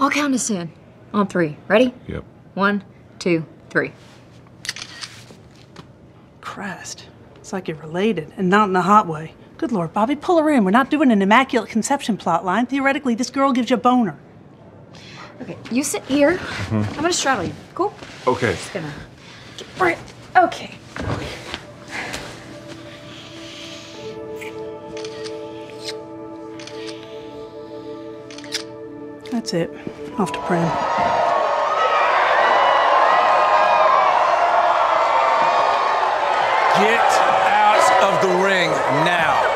I'll count us in. On three. Ready? Yep. One, two, three. Christ. It's like you're related, and not in a hot way. Good Lord, Bobby, pull her in. We're not doing an immaculate conception plot line. Theoretically, this girl gives you a boner. Okay, you sit here. Mm-hmm. I'm gonna straddle you. Cool? Okay. Just gonna. Right. Okay. That's it. Off to pram. Get out of the ring now.